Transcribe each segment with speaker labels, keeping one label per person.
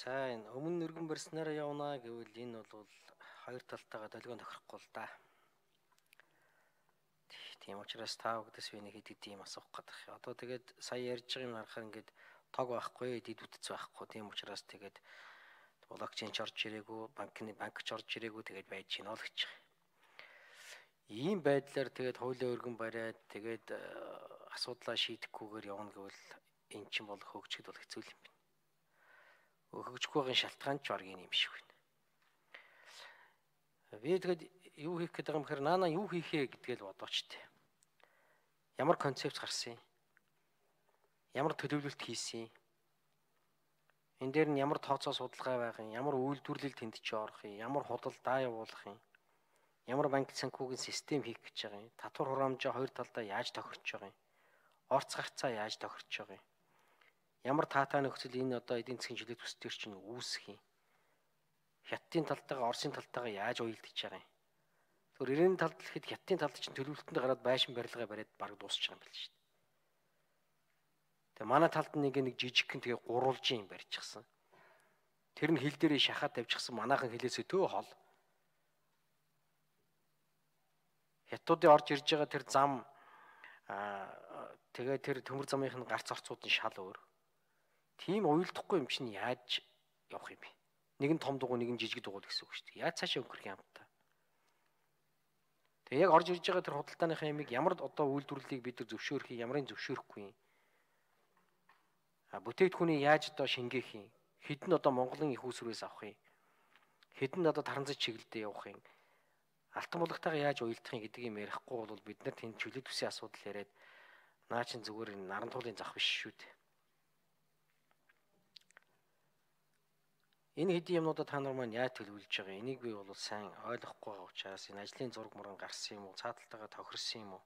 Speaker 1: сайн өмнө өргөн барьснараа явна гэвэл энэ бол хоёр талтайгаа долгион тохирохгүй л да. Тийм учраас та бүгдээс би нэг хэд юм асуух гэдэг. Одоо тэгээд сая ярьж байгаа юм харахаар ингээд тог байхгүй, эдид үтц байхгүй. Тийм учраас тэгээд блокчейн ч орж ирээгүй, банкны банк ч орж ирээгүй тэгээд байж гин ол гэж. Ийм байдлаар тэгээд хуулийн өргөн бариад тэгээд э, асуудлаа шийдэхгүйгээр явна гэвэл эн чинь бол хөгжөхөд бол хэцүү юм байна хөгжихгүйгийн шалтгаан ч баргийн юм шиг байна. Би тэгэд юу хийх гэдэг юм хэрэг наана юу хийхээ гэдгээл бодооч тээ. Ямар концепт гарсан юм? Ямар төлөвлөлт хийсэн юм? Энд дээр нь ямар тооцоо судалгаа байх юм? Ямар үйлдвэрлэл тэнд чи орох юм? Ямар худалдаа явуулах юм? Ямар банк санхүүгийн систем хийх гэж байгаа юм? Татвар хураамжаа хоёр талдаа яаж тохирч байгаа юм? Орц гарцаа яаж тохирч байгаа юм? Ямар таатай нөхцөл энэ одоо эдийн засгийн жилийн төс төр чинь үүсэх юм. Хятадын талтайгаа Оросын талтайгаа яаж уялдаж байгаа юм. Тэгвэр ирээний талд гэхэд хятадын талд чинь төлөвлөлтөнд гараад байшин барилгаа бариад баг дуусчих юм байл шүү дээ. Тэгээ манай талд нэг нэг жижигхэн тэгээ гурвалж юм барьчихсан. Тэр нь хил дээрээ шахаад тавьчихсан манайхан хилээсээ төө хол. Хятадын орж ирж байгаа тэр зам аа тэгээ тэр төмөр замынх нь гарц орцууд нь шал өөр. Тийм уйлдахгүй юм чинь яаж явах юм бэ? Нэг нь том дугуй, нэг нь жижиг дугуй гэсэн үг шүү дээ. Яаж цаашаа өнгөрөх юм та? Тэгээ яг орж ирж байгаа тэр худалдааныхаа ямиг ямар одоо үйлдвэрлэлийг бид нар зөвшөөрөх юм, ямарын зөвшөөрөхгүй юм. А бүтээгдэхүүнийг яаж одоо шингээх юм? Хэдэн одоо Монголын их усрээс авах юм? Хэдэн одоо таранцад чиглэлдээ явах юм? Алтан булгатайгаа яаж уйлдах юм гэдгийг ярихгүй бол бид нар тэнд чөлөөт үсийн асуудал яриад наа чин зүгээр наран туулын зах биш шүү дээ. Энэ хэдийн юмнуудаа та нар маань яаж төлөвлөж байгаа? Энийг би бол сайн ойлгохгүй байгаа учраас энэ ажлын зураг муран гарсан юм уу? Цааталтайгаа тохирсон юм уу?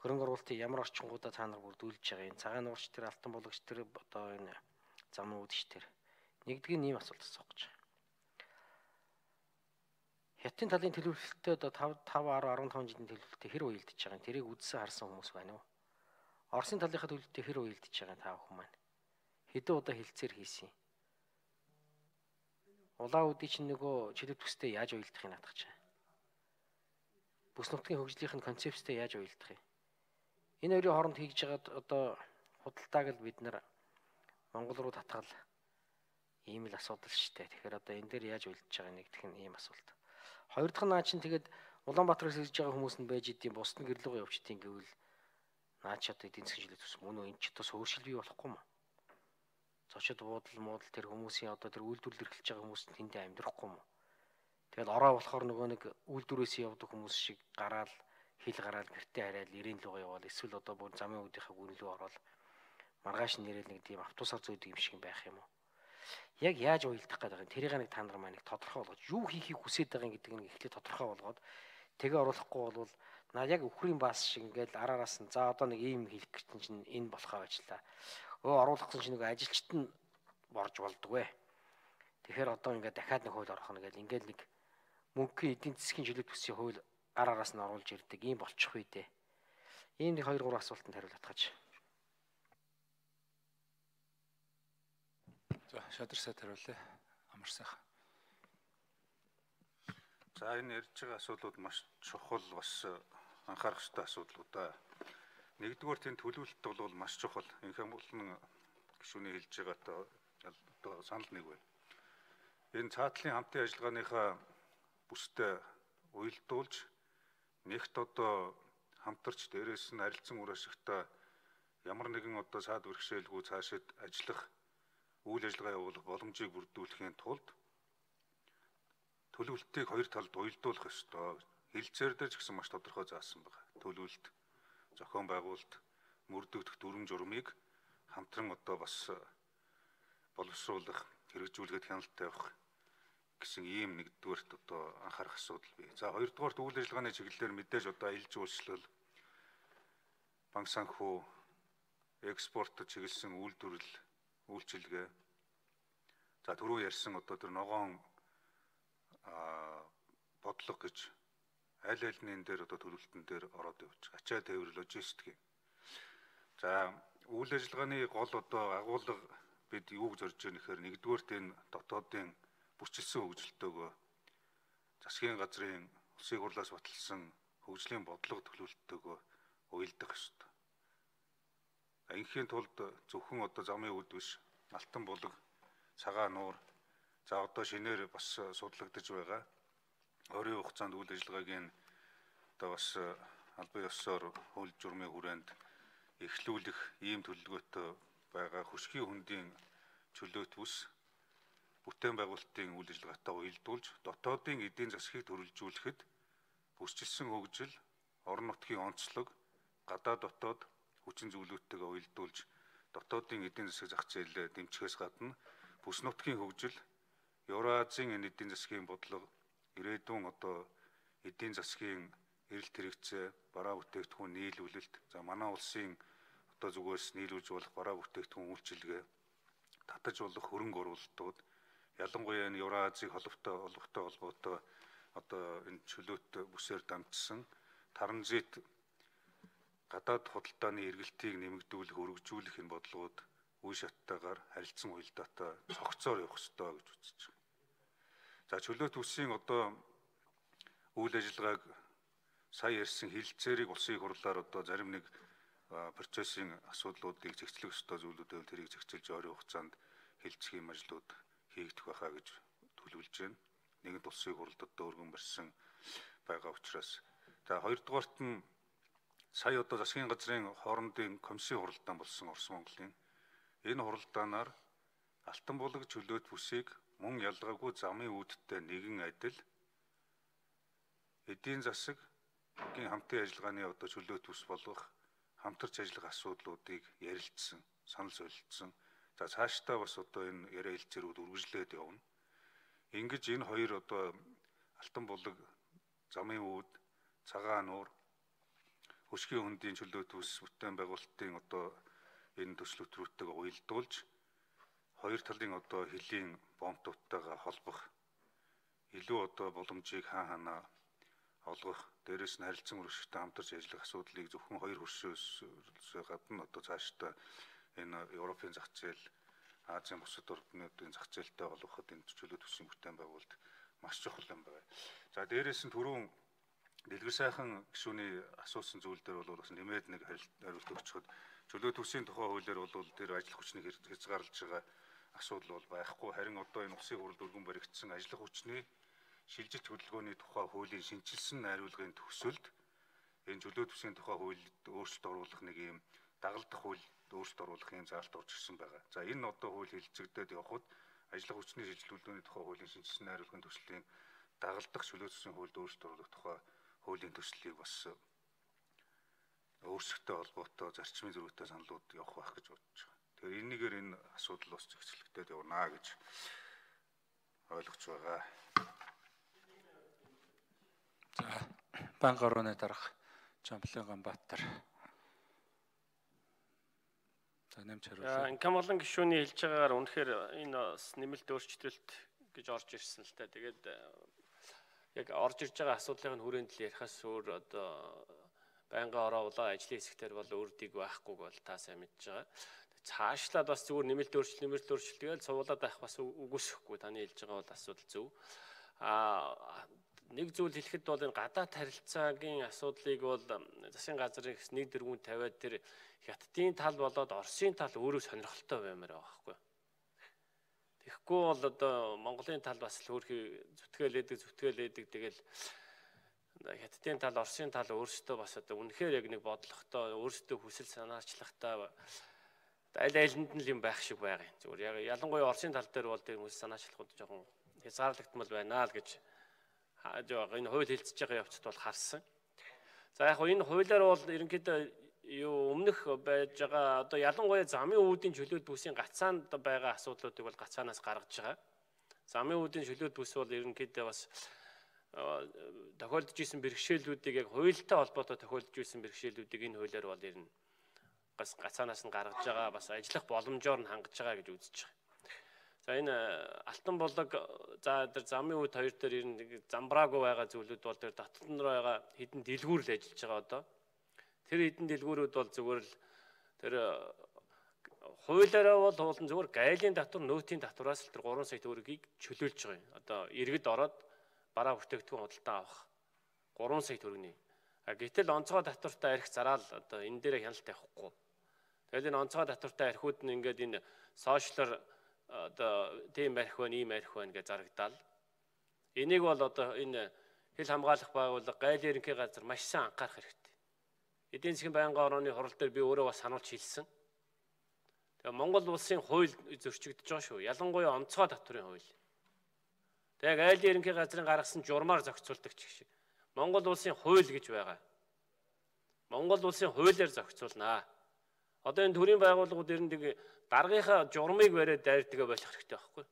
Speaker 1: Хөрөнгө оруулалтыг ямар орчингуудаа та нар бүрдүүлж байгаа? Энэ цагаан уурч тэр алтан булгч тэр одоо энэ замнууд ш тэр. Нэгдүгээр нь ийм асуулт асуух гэж байна. Хятадын талын төлөвлөлтөд одоо 5 5 10 15 жилийн төлөвлөлтөд хэр уялдаж байгаа юм? Тэрийг үзсэн харсан хүмүүс байна уу? Оросын талынхаа төлөвлөлтөд хэр уялдаж байгаа та бүхэн маань? Хэдэн удаа хилцээр хийсэн юм? Улаан үдий чинь нөгөө чөлөө төстэй яаж уялдах юм наадах чаа. Бүс нутгийн хөгжлийнх нь концепцтэй яаж уялдах юм. Энэ хоёрын хооронд хийж байгаад одоо худалдааг л бид нар Монгол руу татгал ийм л асуудал шүү дээ. Тэгэхээр одоо энэ дээр яаж уялдж байгаа нэг гэх нь ийм асуулт. Хоёр дахь наа чинь тэгээд Улаанбаатараас ирж байгаа хүмүүс нь байж идэм бусд нь гэрлүүгээ явчихтiin гэвэл наа ч одоо эдийн засгийн жилийн төс мөн үү эн ч тус өөрчлөлт бий болохгүй маа зочид буудал муудал тэр хүмүүсийн одоо тэр үйлдвэрлэл эрхэлж байгаа хүмүүс тэндээ амьдрахгүй юм. Тэгэл ороо болохоор нөгөө нэг үйлдвэрээс явдаг хүмүүс шиг гараал хил гараал гэртээ хараад ирээн лугаа явал эсвэл одоо бүр замын үүдийнхээ гүн лүү ороод маргааш нэрэл нэг тийм автобусаар зөөдөг юм шиг байх юм уу? Яг яаж уйлдах гэдэг юм тэрийг нэг та нар маань нэг тодорхой болгож юу хийхийг хүсэж байгаа гэдэг нэг эхлээд тодорхой болгоод тэгээ оруулахгүй бол наа яг өхрийн баас шиг ингээл араараас нь за одоо нэг ийм хийх гэж чинь энэ болохоо ажиллаа өө оруулах гэсэн чинь нэг ажилчт нь борж болдгоо. Тэгэхээр одоо ингээд дахиад нэг хууль орох нь гэл ингээд нэг мөнгөний эдийн засгийн жилийн төсвийн хууль ар араас нь оруулж ирдэг ийм болчих үү дээ. Ийм нэг 2 3 асуултанд хариулах гэж.
Speaker 2: За шадар сайд хариулъя. Амар сайхан.
Speaker 3: За энэ ярьж байгаа асуудлууд маш чухал бас анхаарах ёстой асуудлууд аа. Нэгдүгээр тийм төлөвлөлт бол маш чухал. Инхэм болон гишүүний хэлж байгаатай одоо санал нэг байна. Энэ цаатлын хамтын ажиллагааныхаа бүстэй уялдуулж нэгт одоо хамтарч дээрээс нь арилцсан үр ашигтай ямар нэгэн одоо саад бэрхшээлгүй цаашид ажиллах үйл ажиллагаа явуулах боломжийг бүрдүүлэхийн тулд төлөвлөлтийг хоёр талд уялдуулах ёстой. Хилцээр дээр ч гэсэн маш тодорхой заасан байна. Төлөвлөлт зохион байгуулалт мөрдөгдөх дүрм журмыг хамтран одоо бас э, боловсруулах хэрэгжүүлэхэд хяналттай явах гэсэн ийм нэгдүгээрт одоо анхаарах асуудал бий. За хоёрдугаарт үйл ажиллагааны чиглэлээр мэдээж одоо аялал жуулчлал банк санхүү экспортод чиглэсэн үйлдвэрлэл үйлчилгээ за түрүү ярьсан одоо тэр ногоон бодлого гэж аль альны энэ дээр одоо төлөвлөлтөн дээр ороод явж ачаа тээвэр логистик. За үйл ажиллагааны гол одоо агуулга бид юуг зорж байгаа нэхэр нэгдүгээрт энэ дотоодын бүрчилсэн хөгжилтөөгөө засгийн газрын улсын хурлаас баталсан хөгжлийн бодлого төлөвлөлтөөгөө уялдах ёстой. Инхийн тулд зөвхөн одоо замын үд биш Алтан булаг, цагаан нуур за одоо шинээр бас судлагдж байгаа. Өөрийн хугацаанд үйл ажиллагааг нь одоо бас албан ёсоор хууль журмын хүрээнд эхлүүлэх ийм төлөвлөгөөтэй байгаа хөшгийн хөндийн чөлөөт бүс бүтээн байгуулалтын үйл ажиллагаатай уялдуулж дотоодын эдийн засгийг төрөлжүүлэхэд бүрчилсэн хөгжил, орон нутгийн онцлог, гадаад дотоод хүчин зүйлүүдтэйгээ уялдуулж дотоодын эдийн засаг зах зээлээ дэмжихээс гадна бүс нутгийн хөгжил, Евразийн энэ эдийн засгийн бодлого, ирээдүйн одоо эдийн засгийн эрэлт хэрэгцээ, бараа бүтээгдэхүүн нийлүүлэлт, за манай улсын одоо зүгээс нийлүүлж болох бараа бүтээгдэхүүн үйлчилгээ, татаж болох хөрөнгө оруулалтууд, ялангуяа энэ Евразийн холбоотой холбоотой холбоотой одоо энэ чөлөөт бүсээр дамжсан таранзит гадаад худалдааны эргэлтийг нэмэгдүүлэх, өргөжүүлэх энэ бодлогод үе шаттайгаар харилцан уялдаатай цогцоор явах ёстой гэж үзэж байна. За чөлөөт бүсийн одоо үйл ажиллагааг сая ярьсан хилцээрийг улсын хурлаар одоо зарим нэг процессын асуудлуудыг зэгцлэх ёстой зүйлүүдээ тэрийг зэгцэлж ойрын хугацаанд хилцэх юм ажлууд хийгдэх байхаа гэж төлөвлөж байна. Нэгэнт улсын хурлд одоо өргөн барьсан байгаа учраас за хоёрдугаарт нь сая одоо засгийн газрын хоорондын комиссийн хуралдаан болсон Орос Монголын энэ хуралдаанаар Алтан булаг чөлөөт бүсийг мөн ялгаагүй замын үүдтэй нэгэн адил эдийн засаг гийн хамтын ажиллагааны одоо чөлөөт бүс болгох хамтарч ажиллах асуудлуудыг ярилцсан, санал солилцсон. За цаашдаа бас одоо энэ яриа хэлцээрүүд үргэлжлээд явна. Ингэж энэ хоёр одоо Алтан булаг замын үүд, цагаан нуур хөшгийн хөндийн чөлөөт бүс бүтээн байгуулалтын одоо энэ төслөтрүүдтэйг уялдуулж хоёр талын одоо хөлийн бомтуудтайгаа холбох илүү одоо боломжийг хаа ханаа олгох дээрэс нь харилцан өршөлтөд хамтарч ажиллах асуудлыг зөвхөн хоёр хөршөөс гадна одоо цаашдаа энэ Европын зах зээл Азийн бусад орнуудын зах зээлтэй олгоход энэ чөлөө төсвийн бүтээн байгуулалт маш чухал юм байна. За дээрэс нь түрүүн дэлгэр сайхан гишүүний асуусан зүйл дээр бол бас нэмээд нэг хариулт өгчөхөд чөлөө төсвийн тухай хуулиар бол тэр ажил хүчний хязгаарлаж байгаа асуудал бол байхгүй харин одоо энэ улсын хурлд өргөн баригдсан ажиллах хүчний шилжилт хөдөлгөөний тухай хуулийн шинжилсэн найруулгын төгсөлд энэ чөлөө төсвийн тухай хуульд өөрчлөлт оруулах нэг юм дагалдах хууль өөрчлөлт оруулах юм заалт орж ирсэн байгаа. За энэ одоо хууль хэлцэгдээд явхад ажиллах хүчний шилжилтүүлдөөний тухай хуулийн шинжилсэн найруулгын төслийн дагалдах чөлөө төсвийн хуульд өөрчлөлт оруулах тухай хуулийн төслийг бас өөрсөлтөө холбоотой зарчмын зөрүүтэй саналууд явах байх гэж бодож байгаа. Тэгэхээр энэгээр энэ асуудал бас зохицлогдоод явна гэж ойлгож байгаа.
Speaker 2: За банк орооны дарга Жамплын Ганбаатар. За нэмж хариулъя.
Speaker 4: Инкамлан гишүүний хэлж байгаагаар үнэхээр энэ бас нэмэлт өөрчлөлт гэж орж ирсэн л та. Тэгээд э, яг орж ирж байгаа асуудлын хүрээнд л ярихаас өөр одоо байнгын ороо улаан ажлын хэсэгтэр бол өөрдийг байхгүй бол та сайн мэдж байгаа. Цаашлаад бас зүгээр нэмэлт өөрчлөлт нэмэлт өөрчлөлт тэгэл суулаад байх бас үгүйсэхгүй таны хэлж байгаа бол асуудал зөв. Аа нэг зүйл хэлэхэд бол энэ гадаад харилцаагийн асуудлыг бол засгийн газрын нэг дөрвөн тавиад тэр хятадын тал болоод Оросын тал өөрөө сонирхолтой баймаар байгаа байхгүй. Тэгэхгүй бол одоо Монголын тал бас л өөрхий зүтгэлээдэг зүтгэлээдэг тэгэл хятадын тал Оросын тал өөрсдөө бас одоо үнэхээр яг нэг бодлоготой өөрсдөө хүсэл санаачлагтай аль айланд нь юм байх шиг байгаа юм. Зүгээр яг ялангуяа Оросын тал дээр бол тэр хүмүүс санаачлахуд жоохон хязгаарлагдмал байна л гэж энэ хууль хэлцэж байгаа явцад бол харсан. За яг энэ хуулиар бол ерөнхийдөө юу өмнөх байж байгаа одоо ялангуяа замын үүдийн чөлөөт бүсийн гацаанд байгаа асуудлуудыг бол гацаанаас гаргаж байгаа. Замын үүдийн чөлөөт бүс бол ерөнхийдөө бас тохиолдож исэн бэрхшээлүүдийг яг хуультай холбоотой тохиолдож исэн бэрхшээлүүдийг энэ хуулиар бол ер нь бас гацаанаас нь гаргаж байгаа бас ажиллах боломжоор нь хангаж байгаа гэж үзэж байгаа. За энэ э, алтан болог за тэр замын үед хоёр дээр ер нь замбраагүй байгаа зүйлүүд бол тэр таталтан руу байгаа хідэн дэлгүүр л ажиллаж байгаа одоо. Тэр хідэн дэлгүүрүүд бол зүгээр л тэр э, Хуулиараа бол уулын зүгээр гайлын татвар, нөөтийн татвараас л тэр 3 сая төгрөгийг чөлөөлж байгаа юм. Одоо иргэд ороод бараа бүтээгдэхүүн худалдаа авах 3 сая төгрөгийн. Гэтэл онцгой татвартай арх зараал одоо энэ дээр хяналт тавихгүй. Тэгэл энэ онцгой татвартай архиуд нь ингээд энэ сошиалар одоо тийм арх байна, ийм арх байна гэж зарагдаал. Энийг бол одоо энэ хил хамгаалах байгууллага гайл ерөнхий газар маш сайн анхаарах хэрэгтэй. Эдийн засгийн байнгын орооны хурал дээр би өөрөө бас сануулж хэлсэн. Тэгээ Монгол улсын хууль зөрчигдөж байгаа шүү. Ялангуяа онцгой татврын хууль. Тэгээ гайл ерөнхий газрын гаргасан журмаар зохицуулдаг ч шиг. Монгол улсын хууль гэж байгаа. Монгол улсын хуулиар зохицуулнаа. Одоо энэ төрийн байгууллагууд ер нь нэг даргынхаа журмыг бариад дайрдгаа болох хэрэгтэй байхгүй.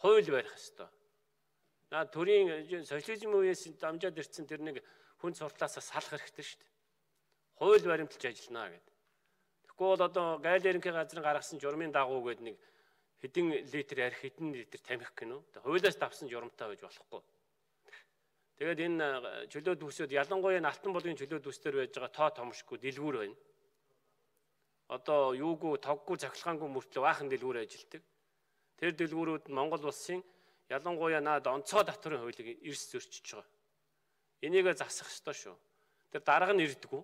Speaker 4: Хууль барих хэрэгтэй. Наа төрийн социализм үеэс дамжаад ирсэн тэр нэг хүн суртлаасаа салах хэрэгтэй шүү дээ. Хууль баримталж ажилланаа гэдэг. Тэгэхгүй бол одоо гайл ерөнхий газрын гаргасан журмын дагуу гэдэг нэг хэдэн литр арх хэдэн литр тамхи гинөө. Хуулиас давсан журамтай байж болохгүй. Тэгээд энэ э, чөлөө дүүсүүд ялангуяа алтан болгын чөлөө дүүстэр байж байгаа тоо томшгүй дэлгүүр байна. Одоо юугүй тоггүй цахилгаангүй мөртлөө баахан дэлгүүр ажилтдаг. Тэр дэлгүүрүүд Монгол улсын ялангуяа наад онцгой татврын хуулийг эрс зөрчиж байгаа. Энийг засах ёстой шүү. Тэр дарга нь ирдэггүй.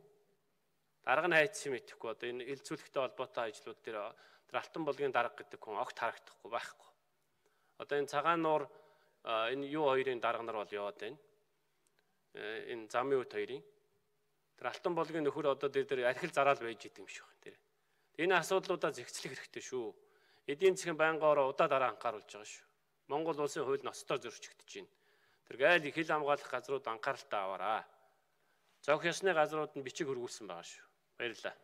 Speaker 4: Дарга нь хайцсан мэдэхгүй одоо энэ хилцүүлэгтэй холбоотой ажлууд дээр тэр алтан болгын дарга гэдэг хүн огт харагдахгүй байхгүй. Одоо энэ цагаан нуур энэ юу хоёрын дарга нар бол яваад байна Э, энэ замын үт хоёрын тэр алтан болгын нөхөр одоо дээр дээр архил зараал байж идэм шүү тэр. Энэ асуудлуудаа зэгцлэх хэрэгтэй шүү. Эдийн засгийн байнгаараа удаа дараа анхааруулж байгаа шүү. Монгол улсын хууль ноцтой зөрчигдөж байна. Тэр гайл их хил хамгаалах газрууд анхааралтай аваараа. Зовх ёсны газрууд нь бичиг хөргүүлсэн байгаа шүү. Баярлалаа.